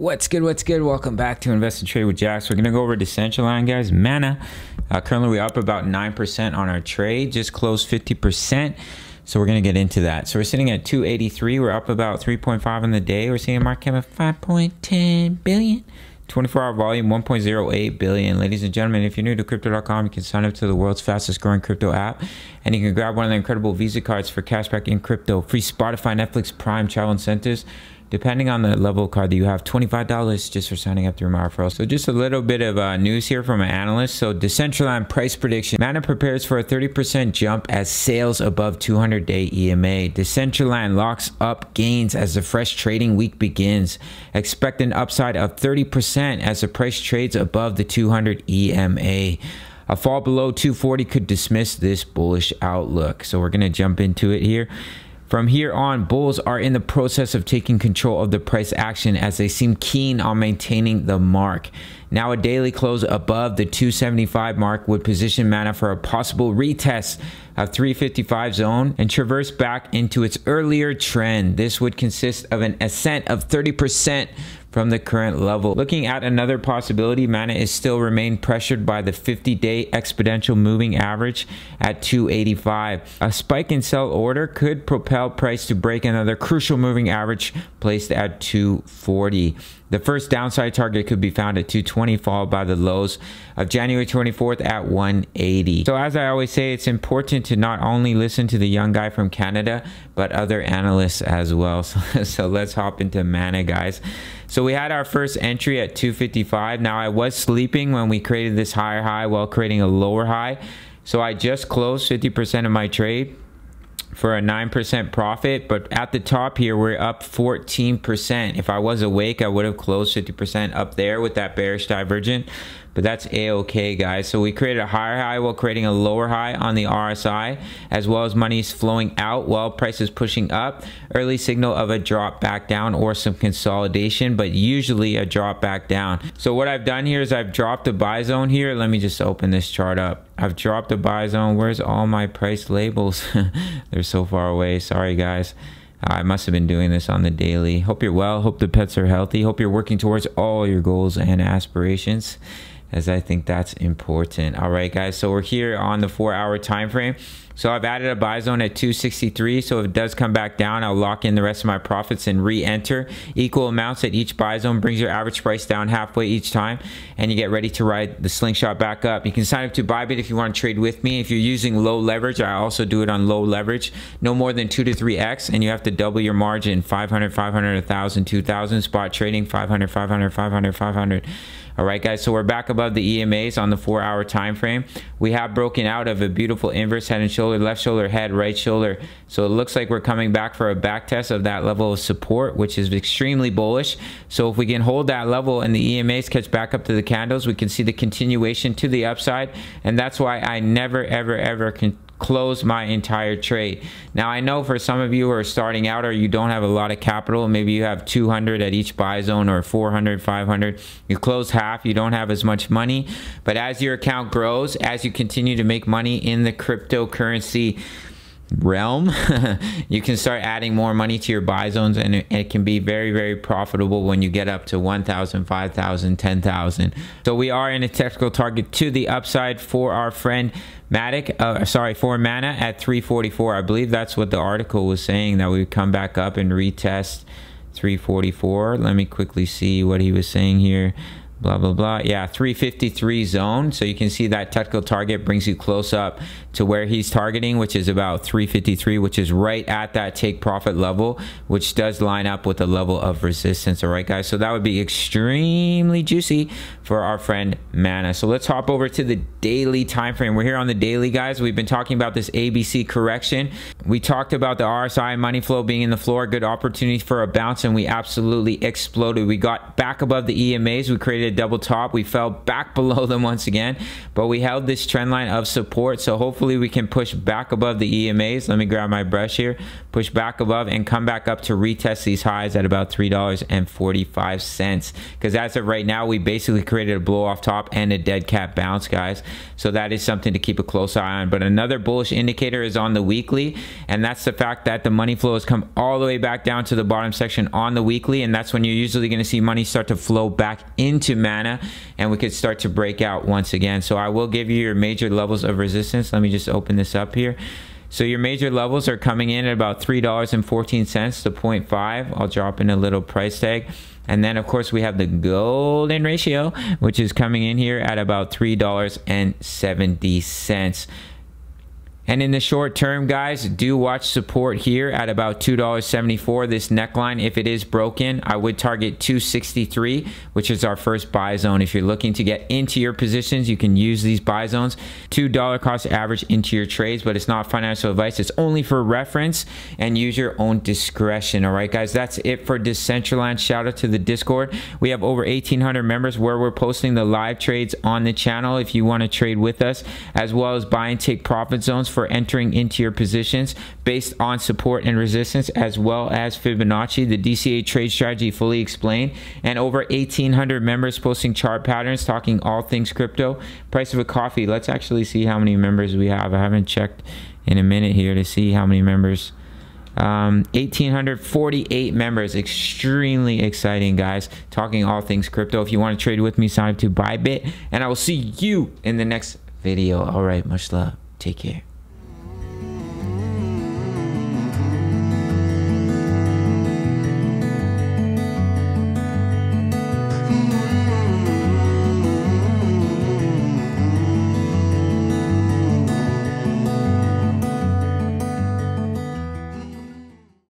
What's good? What's good? Welcome back to Invest and Trade with Jaxx. We're gonna go over Decentraland, guys. Mana. Uh, currently, we're up about nine percent on our trade. Just closed fifty percent. So we're gonna get into that. So we're sitting at 283. We're up about 3.5 on the day. We're seeing a market cap of 5.10 billion. 24 hour volume 1.08 billion. Ladies and gentlemen, if you're new to crypto.com, you can sign up to the world's fastest growing crypto app and you can grab one of the incredible Visa cards for cashback in crypto, free Spotify, Netflix, Prime, travel incentives depending on the level card that you have, $25 just for signing up through my referral. So just a little bit of uh, news here from an analyst. So Decentraland price prediction. Mana prepares for a 30% jump as sails above 200-day EMA. Decentraland locks up gains as the fresh trading week begins. Expect an upside of 30% as the price trades above the 200 EMA. A fall below 240 could dismiss this bullish outlook. So we're going to jump into it here. From here on, bulls are in the process of taking control of the price action as they seem keen on maintaining the mark. Now, a daily close above the 275 mark would position Mana for a possible retest of 355 zone and traverse back into its earlier trend. This would consist of an ascent of 30% from the current level. Looking at another possibility, Mana is still remain pressured by the 50-day exponential moving average at 285. A spike in sell order could propel price to break another crucial moving average placed at 240. The first downside target could be found at 220, followed by the lows of January 24th at 180. So as I always say, it's important to not only listen to the young guy from Canada, but other analysts as well. So, so let's hop into Mana, guys. So we had our first entry at 255. Now I was sleeping when we created this higher high while creating a lower high. So I just closed 50% of my trade for a 9% profit, but at the top here, we're up 14%. If I was awake, I would have closed 50% up there with that bearish divergent, but that's a-okay, guys. So we created a higher high while creating a lower high on the RSI, as well as money's flowing out while price is pushing up. Early signal of a drop back down or some consolidation, but usually a drop back down. So what I've done here is I've dropped a buy zone here. Let me just open this chart up. I've dropped a buy zone. Where's all my price labels? They're so far away. Sorry, guys. I must have been doing this on the daily. Hope you're well. Hope the pets are healthy. Hope you're working towards all your goals and aspirations as I think that's important. All right, guys. So we're here on the four hour time frame. So I've added a buy zone at 263. So if it does come back down, I'll lock in the rest of my profits and re-enter. Equal amounts at each buy zone brings your average price down halfway each time. And you get ready to ride the slingshot back up. You can sign up to Bybit if you want to trade with me. If you're using low leverage, I also do it on low leverage. No more than 2 to 3x. And you have to double your margin. 500, 500, 1,000, 2,000. Spot trading, 500, 500, 500, 500. All right, guys, so we're back above the EMAs on the four hour time frame. We have broken out of a beautiful inverse head and shoulder, left shoulder, head, right shoulder. So it looks like we're coming back for a back test of that level of support, which is extremely bullish. So if we can hold that level and the EMAs catch back up to the candles, we can see the continuation to the upside. And that's why I never, ever, ever can close my entire trade. Now I know for some of you who are starting out or you don't have a lot of capital, maybe you have 200 at each buy zone or 400, 500, you close half, you don't have as much money. But as your account grows, as you continue to make money in the cryptocurrency realm you can start adding more money to your buy zones and it, can be very very profitable when you get up to 1000 5000 10000 so we are in a technical target to the upside for our friend Matic, uh, sorry, for Mana at 344. I believe that's what the article was saying that we come back up and retest 344. Let me quickly see what he was saying here blah blah blah. Yeah 353 zone. So you can see that technical target brings you close up to where he's targeting which is about 353 which is right at that take profit level which does line up with the level of resistance. All right guys. So that would be extremely juicy for our friend mana. So let's hop over to the daily time frame. We're here on the daily guys. We've been talking about this abc correction. We talked about the rsi money flow being in the floor good opportunity for a bounce and we absolutely exploded. We got back above the emas we created a double top. We fell back below them once again, but we held this trend line of support. So hopefully we can push back above the EMAs. Let me grab my brush here, push back above and come back up to retest these highs at about $3.45. Because as of right now, we basically created a blow off top and a dead cat bounce, guys. So that is something to keep a close eye on. But another bullish indicator is on the weekly, and that's the fact that the money flow has come all the way back down to the bottom section on the weekly, and that's when you're usually going to see money start to flow back into mana, and we could start to break out once again. So I will give you your major levels of resistance. Let me just open this up here. So your major levels are coming in at about $3.14 to 0.5. I'll drop in a little price tag. And then, of course, we have the golden ratio, which is coming in here at about $3.70. And in the short term, guys, do watch support here at about $2.74. This neckline, if it is broken, I would target 263, which is our first buy zone. If you're looking to get into your positions, you can use these buy zones. $2 cost average into your trades, but it's not financial advice. It's only for reference and use your own discretion. All right, guys, that's it for Decentraland. Shout out to the Discord. We have over 1,800 members where we're posting the live trades on the channel if you want to trade with us, as well as buy and take profit zones for for entering into your positions based on support and resistance as well as Fibonacci, the DCA trade strategy fully explained, and over 1,800 members posting chart patterns talking all things crypto. Price of a coffee. Let's actually see how many members we have. I haven't checked in a minute here to see how many members. Um, 1848 members. Extremely exciting guys. Talking all things crypto. If you want to trade with me sign up to bybit. And i will see you in the next video. All right much love. Take care